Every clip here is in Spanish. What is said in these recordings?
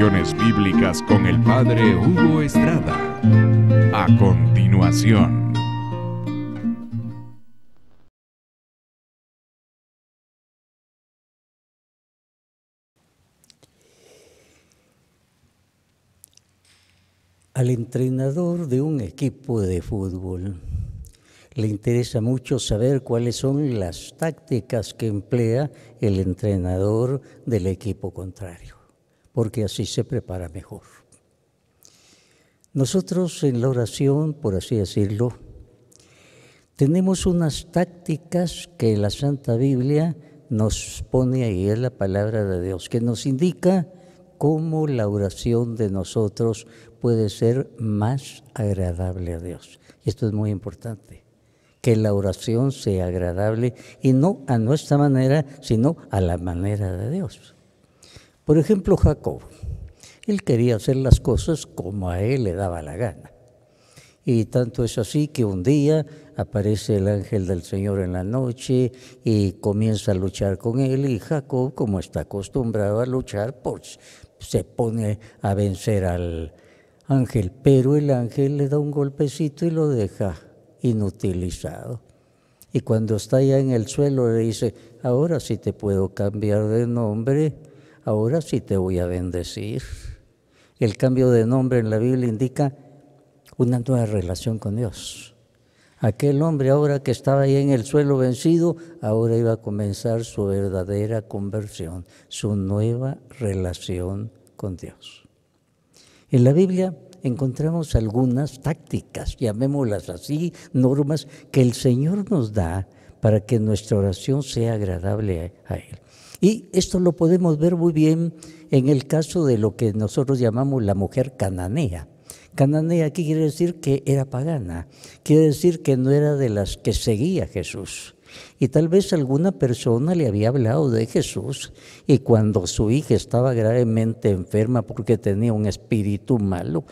Bíblicas con el Padre Hugo Estrada. A continuación. Al entrenador de un equipo de fútbol le interesa mucho saber cuáles son las tácticas que emplea el entrenador del equipo contrario, porque así se prepara mejor. Nosotros en la oración, por así decirlo, tenemos unas tácticas que la Santa Biblia nos pone ahí, es la palabra de Dios, que nos indica cómo la oración de nosotros puede ser más agradable a Dios. Y esto es muy importante que la oración sea agradable y no a nuestra manera, sino a la manera de Dios. Por ejemplo, Jacob, él quería hacer las cosas como a él le daba la gana. Y tanto es así que un día aparece el ángel del Señor en la noche y comienza a luchar con él y Jacob, como está acostumbrado a luchar, pues se pone a vencer al ángel. Pero el ángel le da un golpecito y lo deja inutilizado. Y cuando está ya en el suelo le dice, ahora sí te puedo cambiar de nombre, ahora sí te voy a bendecir. El cambio de nombre en la Biblia indica una nueva relación con Dios. Aquel hombre ahora que estaba ahí en el suelo vencido, ahora iba a comenzar su verdadera conversión, su nueva relación con Dios. En la Biblia encontramos algunas tácticas, llamémoslas así, normas que el Señor nos da para que nuestra oración sea agradable a Él. Y esto lo podemos ver muy bien en el caso de lo que nosotros llamamos la mujer cananea. Cananea aquí quiere decir que era pagana, quiere decir que no era de las que seguía Jesús. Y tal vez alguna persona le había hablado de Jesús y cuando su hija estaba gravemente enferma porque tenía un espíritu malo,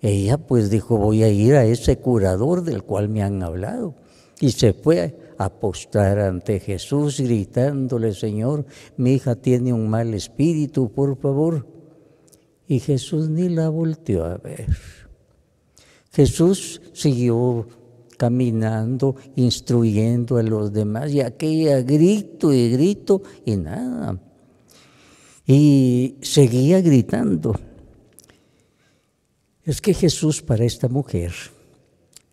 ella pues dijo, voy a ir a ese curador del cual me han hablado. Y se fue a postrar ante Jesús gritándole, Señor, mi hija tiene un mal espíritu, por favor. Y Jesús ni la volteó a ver. Jesús siguió caminando, instruyendo a los demás, y aquella grito y grito y nada. Y seguía gritando. Es que Jesús para esta mujer,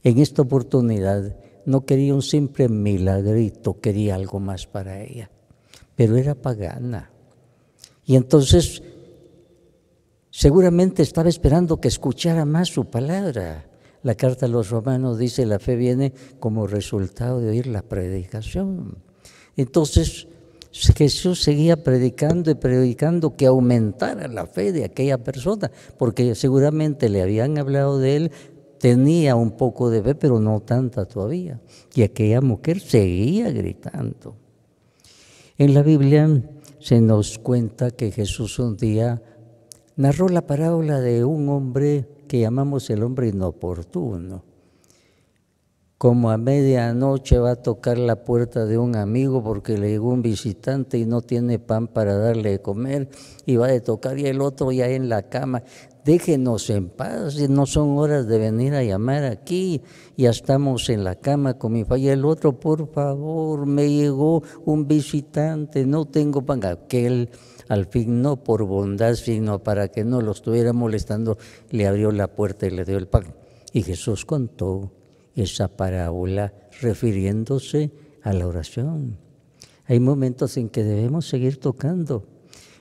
en esta oportunidad, no quería un simple milagrito, quería algo más para ella, pero era pagana. Y entonces seguramente estaba esperando que escuchara más su palabra. La carta a los romanos dice, la fe viene como resultado de oír la predicación. Entonces Jesús seguía predicando y predicando que aumentara la fe de aquella persona, porque seguramente le habían hablado de él, tenía un poco de fe, pero no tanta todavía. Y aquella mujer seguía gritando. En la Biblia se nos cuenta que Jesús un día narró la parábola de un hombre que llamamos el hombre inoportuno. Como a medianoche va a tocar la puerta de un amigo porque le llegó un visitante y no tiene pan para darle de comer y va a tocar y el otro ya en la cama. Déjenos en paz, no son horas de venir a llamar aquí, ya estamos en la cama con mi familia. El otro, por favor, me llegó un visitante, no tengo pan. Aquel al fin no por bondad, sino para que no lo estuviera molestando, le abrió la puerta y le dio el pan. Y Jesús contó esa parábola refiriéndose a la oración. Hay momentos en que debemos seguir tocando.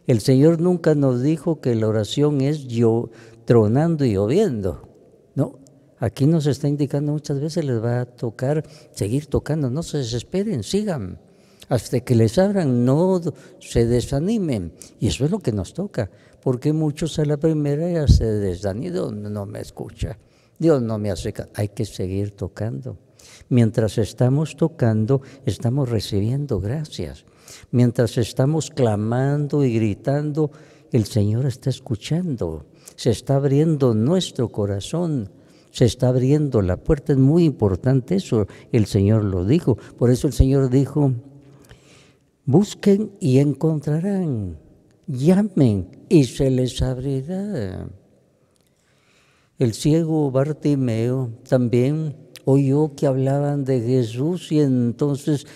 El Señor nunca nos dijo que la oración es yo tronando y lloviendo. No, aquí nos está indicando muchas veces les va a tocar seguir tocando. No se desesperen, sigan hasta que les abran, no se desanimen. Y eso es lo que nos toca, porque muchos a la primera ya se desaniman, no me escucha, Dios no me hace Hay que seguir tocando. Mientras estamos tocando, estamos recibiendo gracias. Mientras estamos clamando y gritando, el Señor está escuchando. Se está abriendo nuestro corazón se está abriendo la puerta. Es muy importante eso, el Señor lo dijo. Por eso el Señor dijo, Busquen y encontrarán. llamen y se les abrirá. El ciego Bartimeo también oyó que hablaban de Jesús y entonces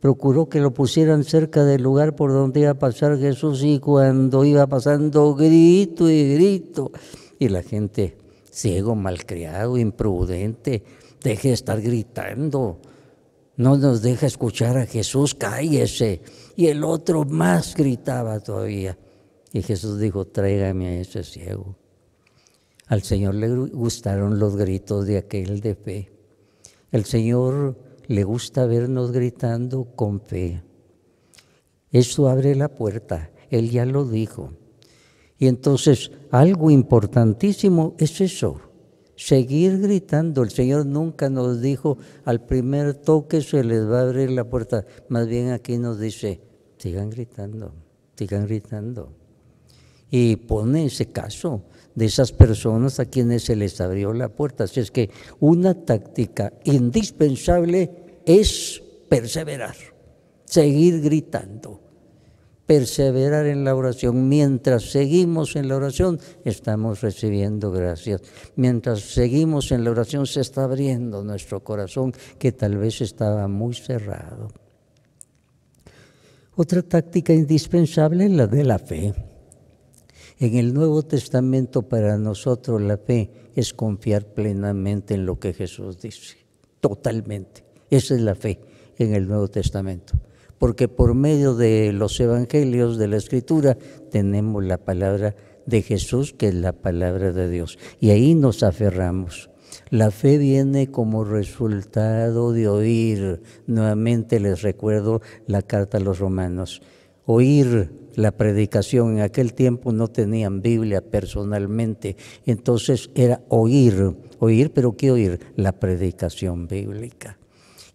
procuró que lo pusieran cerca del lugar por donde iba a pasar Jesús y cuando iba pasando grito y grito y la gente ciego, malcriado, imprudente, deje de estar gritando, no nos deja escuchar a Jesús, cállese. Y el otro más gritaba todavía. Y Jesús dijo, tráigame a ese ciego. Al Señor le gustaron los gritos de aquel de fe. El Señor le gusta vernos gritando con fe. Eso abre la puerta, Él ya lo dijo. Y entonces algo importantísimo es eso, seguir gritando. El Señor nunca nos dijo al primer toque se les va a abrir la puerta. Más bien aquí nos dice, sigan gritando, sigan gritando. Y pone ese caso de esas personas a quienes se les abrió la puerta. Así es que una táctica indispensable es perseverar, seguir gritando, perseverar en la oración. Mientras seguimos en la oración, estamos recibiendo gracias. Mientras seguimos en la oración, se está abriendo nuestro corazón que tal vez estaba muy cerrado. Otra táctica indispensable es la de la fe. En el Nuevo Testamento para nosotros la fe es confiar plenamente en lo que Jesús dice, totalmente. Esa es la fe en el Nuevo Testamento. Porque por medio de los evangelios de la Escritura tenemos la palabra de Jesús, que es la palabra de Dios. Y ahí nos aferramos. La fe viene como resultado de oír. Nuevamente les recuerdo la carta a los romanos. Oír la predicación. En aquel tiempo no tenían Biblia personalmente, entonces era oír, oír, pero ¿qué oír? La predicación bíblica.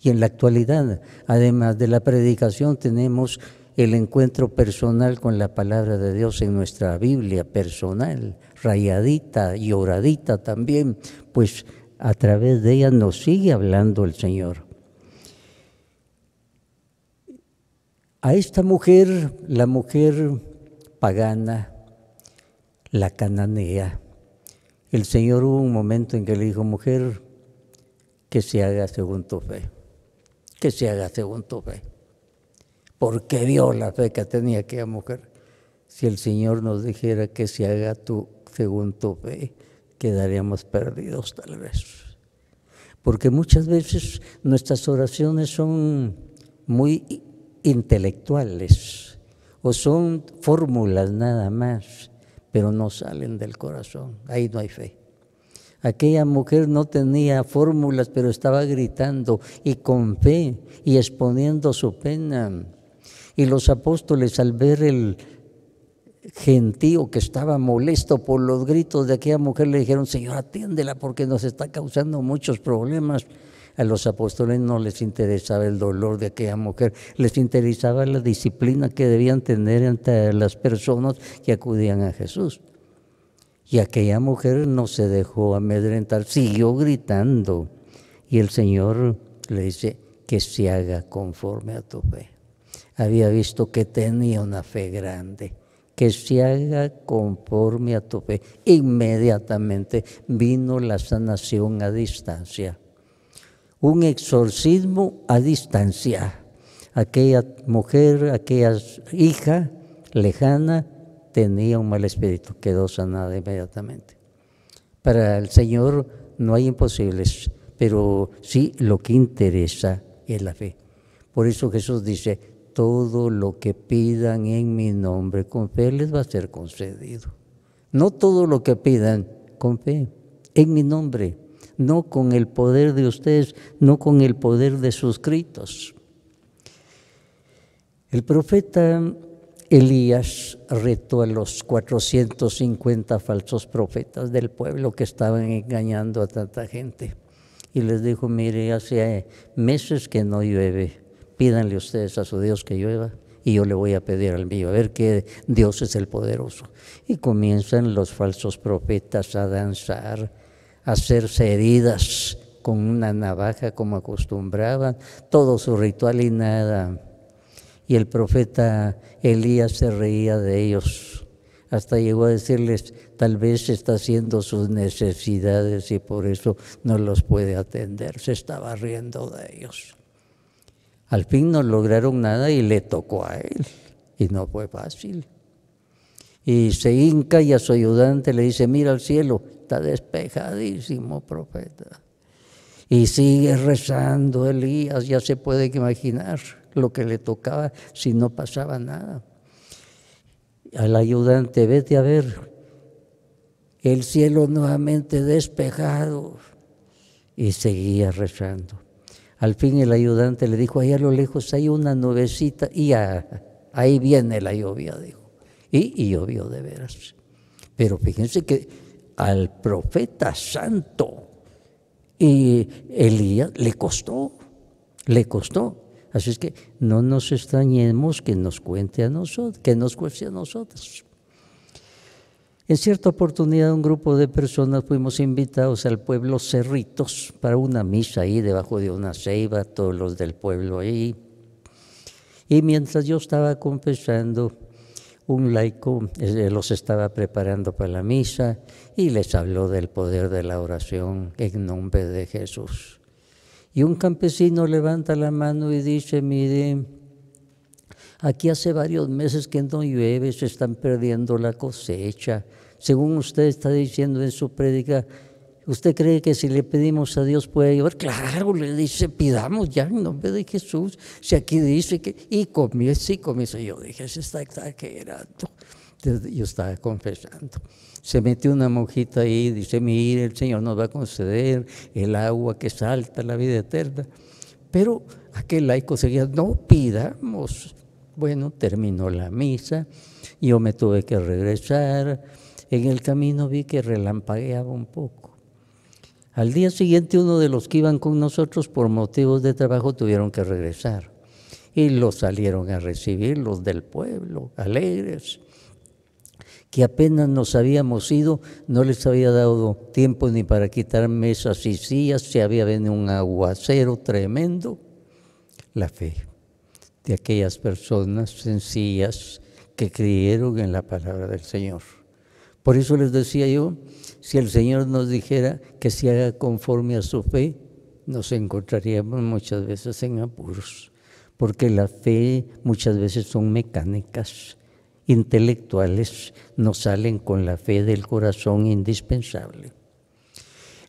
Y en la actualidad, además de la predicación, tenemos el encuentro personal con la palabra de Dios en nuestra Biblia personal, rayadita y oradita también, pues a través de ella nos sigue hablando el Señor. A esta mujer, la mujer pagana, la cananea, el Señor hubo un momento en que le dijo, mujer, que se haga según tu fe, que se haga según tu fe. Porque vio la fe que tenía aquella mujer. Si el Señor nos dijera que se haga tu, según tu fe, quedaríamos perdidos tal vez. Porque muchas veces nuestras oraciones son muy intelectuales o son fórmulas nada más, pero no salen del corazón. Ahí no hay fe. Aquella mujer no tenía fórmulas, pero estaba gritando y con fe y exponiendo su pena. Y los apóstoles al ver el gentío que estaba molesto por los gritos de aquella mujer le dijeron, Señor, atiéndela porque nos está causando muchos problemas. A los apóstoles no les interesaba el dolor de aquella mujer, les interesaba la disciplina que debían tener ante las personas que acudían a Jesús. Y aquella mujer no se dejó amedrentar, siguió gritando. Y el Señor le dice que se haga conforme a tu fe. Había visto que tenía una fe grande que se haga conforme a tu fe. Inmediatamente vino la sanación a distancia un exorcismo a distancia. Aquella mujer, aquella hija lejana tenía un mal espíritu, quedó sanada inmediatamente. Para el Señor no hay imposibles, pero sí lo que interesa es la fe. Por eso Jesús dice, todo lo que pidan en mi nombre con fe les va a ser concedido. No todo lo que pidan con fe, en mi nombre no con el poder de ustedes, no con el poder de sus gritos. El profeta Elías retó a los 450 falsos profetas del pueblo que estaban engañando a tanta gente. Y les dijo, mire, hace meses que no llueve, pídanle ustedes a su Dios que llueva y yo le voy a pedir al mío, a ver que Dios es el poderoso. Y comienzan los falsos profetas a danzar, hacerse heridas con una navaja como acostumbraban, todo su ritual y nada. Y el profeta Elías se reía de ellos. Hasta llegó a decirles, tal vez está haciendo sus necesidades y por eso no los puede atender. Se estaba riendo de ellos. Al fin no lograron nada y le tocó a él. Y no fue fácil. Y se hinca y a su ayudante le dice, mira al cielo, está despejadísimo, profeta. Y sigue rezando Elías, ya se puede imaginar lo que le tocaba si no pasaba nada. Al ayudante, vete a ver el cielo nuevamente despejado. Y seguía rezando. Al fin el ayudante le dijo, allá a lo lejos hay una nubecita y ahí viene la lluvia, dijo. Y, y llovió de veras. Pero fíjense que al profeta santo y Elías le costó, le costó. Así es que no nos extrañemos que nos cuente a nosotros, que nos cueste a nosotros. En cierta oportunidad un grupo de personas fuimos invitados al pueblo Cerritos para una misa ahí debajo de una ceiba, todos los del pueblo ahí. Y mientras yo estaba confesando, un laico eh, los estaba preparando para la misa y les habló del poder de la oración en nombre de Jesús. Y un campesino levanta la mano y dice, mire, aquí hace varios meses que no llueve, se están perdiendo la cosecha. Según usted está diciendo en su prédica, ¿Usted cree que si le pedimos a Dios puede llover? Claro, le dice, pidamos ya en nombre de Jesús. Si aquí dice que, y comienza y comienza. Yo dije, se está exagerando. Yo estaba confesando. Se metió una monjita ahí y dice, mire, el Señor nos va a conceder el agua que salta, la vida eterna. Pero aquel laico seguía, no pidamos. Bueno, terminó la misa, yo me tuve que regresar. En el camino vi que relampagueaba un poco. Al día siguiente uno de los que iban con nosotros por motivos de trabajo tuvieron que regresar y los salieron a recibir los del pueblo, alegres, que apenas nos habíamos ido, no les había dado tiempo ni para quitar mesas y sillas, se había venido un aguacero tremendo. La fe de aquellas personas sencillas que creyeron en la palabra del Señor. Por eso les decía yo, si el Señor nos dijera que se haga conforme a su fe, nos encontraríamos muchas veces en apuros, porque la fe muchas veces son mecánicas, intelectuales, no salen con la fe del corazón indispensable.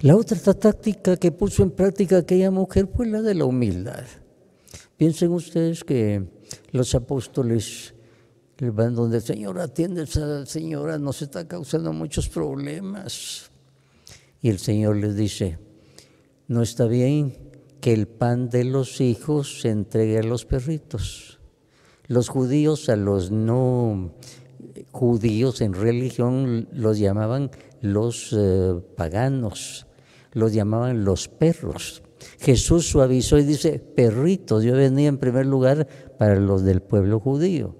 La otra táctica que puso en práctica aquella mujer fue la de la humildad. Piensen ustedes que los apóstoles van donde, Señor, atiende a esa señora, nos está causando muchos problemas. Y el Señor les dice, no está bien que el pan de los hijos se entregue a los perritos. Los judíos a los no judíos en religión los llamaban los eh, paganos, los llamaban los perros. Jesús suavizó y dice, perritos, yo venía en primer lugar para los del pueblo judío.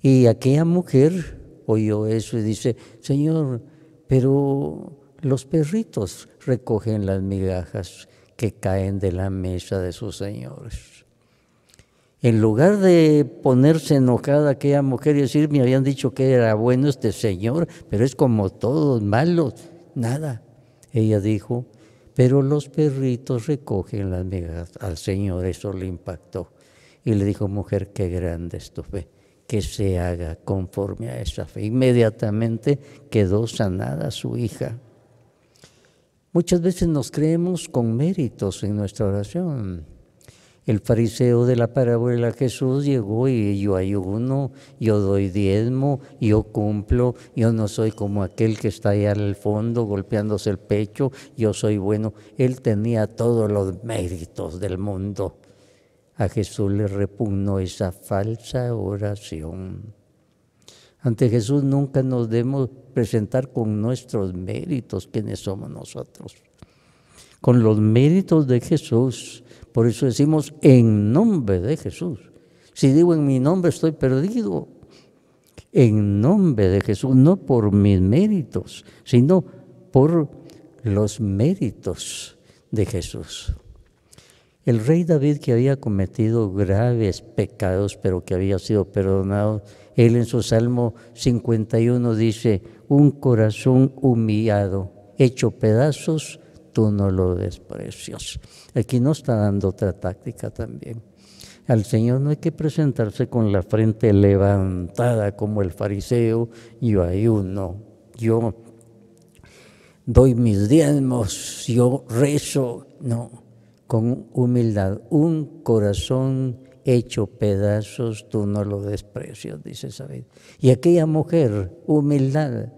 Y aquella mujer oyó eso y dice, Señor, pero los perritos recogen las migajas que caen de la mesa de sus señores. En lugar de ponerse enojada aquella mujer y decir, me habían dicho que era bueno este señor, pero es como todos malos, nada. Ella dijo, pero los perritos recogen las migajas. Al Señor eso le impactó. Y le dijo, mujer, qué grande es tu fe que se haga conforme a esa fe. Inmediatamente quedó sanada su hija. Muchas veces nos creemos con méritos en nuestra oración. El fariseo de la parábola Jesús llegó y yo ayuno, yo doy diezmo, yo cumplo, yo no soy como aquel que está allá al fondo golpeándose el pecho, yo soy bueno. Él tenía todos los méritos del mundo. A Jesús le repugnó esa falsa oración. Ante Jesús nunca nos debemos presentar con nuestros méritos, quienes somos nosotros. Con los méritos de Jesús. Por eso decimos en nombre de Jesús. Si digo en mi nombre estoy perdido. En nombre de Jesús, no por mis méritos, sino por los méritos de Jesús. El rey David que había cometido graves pecados, pero que había sido perdonado, él en su Salmo 51 dice, un corazón humillado, hecho pedazos, tú no lo desprecias. Aquí no está dando otra táctica también. Al Señor no hay que presentarse con la frente levantada como el fariseo, yo ayuno, yo doy mis diezmos, yo rezo, no con humildad. Un corazón hecho pedazos, tú no lo desprecias, dice David. Y aquella mujer, humildad.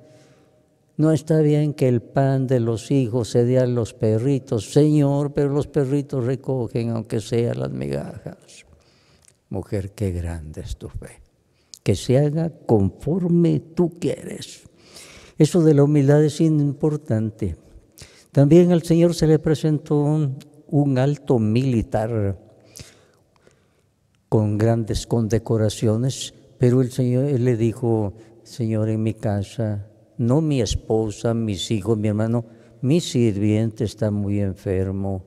No está bien que el pan de los hijos se dé a los perritos, Señor, pero los perritos recogen aunque sea las migajas. Mujer, qué grande es tu fe. Que se haga conforme tú quieres. Eso de la humildad es importante. También al Señor se le presentó un alto militar con grandes condecoraciones, pero el Señor le dijo, Señor, en mi casa, no mi esposa, mis hijos, mi hermano, mi sirviente está muy enfermo.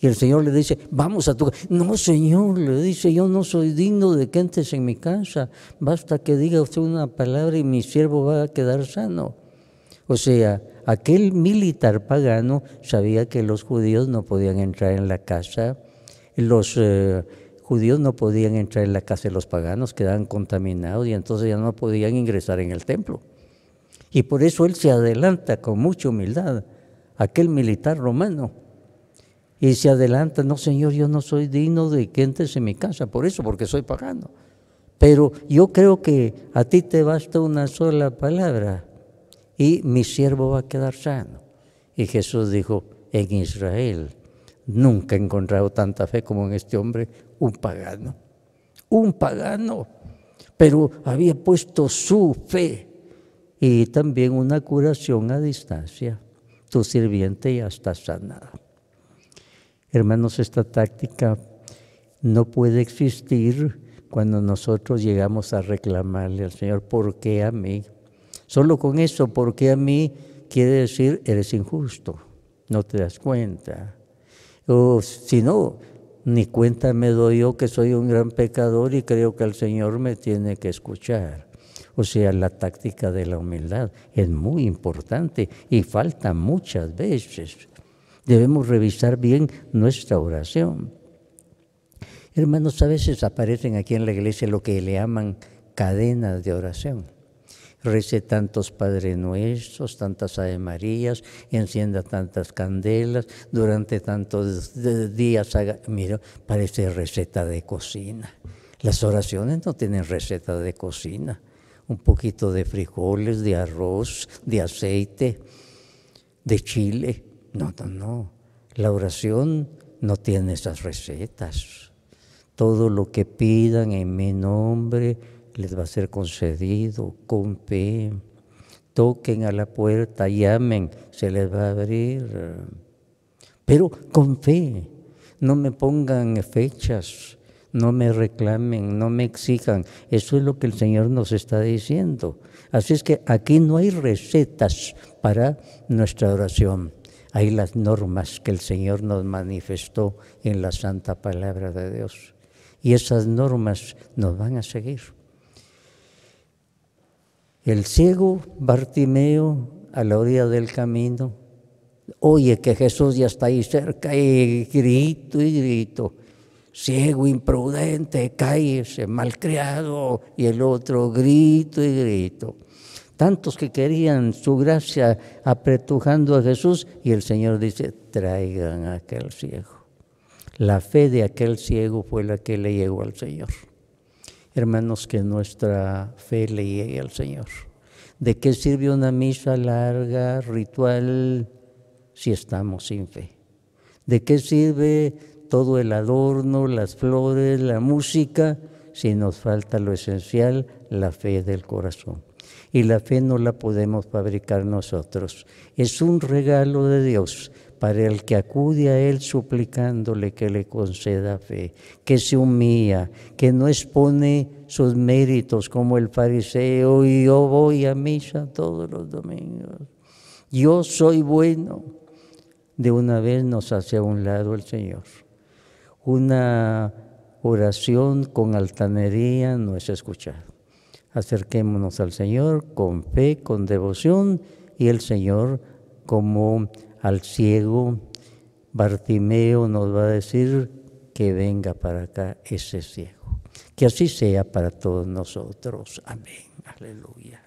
Y el Señor le dice, vamos a tu casa. No, Señor, le dice, yo no soy digno de que entres en mi casa. Basta que diga usted una palabra y mi siervo va a quedar sano. O sea, aquel militar pagano sabía que los judíos no podían entrar en la casa, los eh, judíos no podían entrar en la casa de los paganos, quedaban contaminados y entonces ya no podían ingresar en el templo. Y por eso él se adelanta con mucha humildad, aquel militar romano. Y se adelanta, no Señor, yo no soy digno de que entres en mi casa, por eso, porque soy pagano. Pero yo creo que a ti te basta una sola palabra y mi siervo va a quedar sano. Y Jesús dijo, en Israel nunca he encontrado tanta fe como en este hombre, un pagano, un pagano, pero había puesto su fe y también una curación a distancia. Tu sirviente ya está sanado. Hermanos, esta táctica no puede existir cuando nosotros llegamos a reclamarle al Señor, ¿por qué a mí? Solo con eso, porque a mí quiere decir, eres injusto, no te das cuenta. O si no, ni cuenta me doy yo que soy un gran pecador y creo que el Señor me tiene que escuchar. O sea, la táctica de la humildad es muy importante y falta muchas veces. Debemos revisar bien nuestra oración. Hermanos, a veces aparecen aquí en la iglesia lo que le llaman cadenas de oración rece tantos Padre Nuestros, tantas Ave Marías, encienda tantas candelas, durante tantos días haga, mira, parece receta de cocina. Las oraciones no tienen receta de cocina. Un poquito de frijoles, de arroz, de aceite, de chile. No, no, no. La oración no tiene esas recetas. Todo lo que pidan en mi nombre, les va a ser concedido con fe. Toquen a la puerta, llamen, se les va a abrir. Pero con fe, no me pongan fechas, no me reclamen, no me exijan. Eso es lo que el Señor nos está diciendo. Así es que aquí no hay recetas para nuestra oración. Hay las normas que el Señor nos manifestó en la santa palabra de Dios. Y esas normas nos van a seguir. El ciego Bartimeo a la orilla del camino oye que Jesús ya está ahí cerca y grito y grito. Ciego, imprudente, cállese, malcriado. Y el otro grito y grito. Tantos que querían su gracia apretujando a Jesús y el Señor dice, traigan a aquel ciego. La fe de aquel ciego fue la que le llegó al Señor. Hermanos, que nuestra fe le llegue al Señor. ¿De qué sirve una misa larga, ritual, si estamos sin fe? ¿De qué sirve todo el adorno, las flores, la música, si nos falta lo esencial, la fe del corazón? Y la fe no la podemos fabricar nosotros. Es un regalo de Dios para el que acude a Él suplicándole que le conceda fe, que se humilla, que no expone sus méritos como el fariseo y yo voy a misa todos los domingos. Yo soy bueno. De una vez nos hace a un lado el Señor. Una oración con altanería no es escuchado. Acerquémonos al Señor con fe, con devoción y el Señor como al ciego Bartimeo nos va a decir que venga para acá ese ciego. Que así sea para todos nosotros. Amén. Aleluya.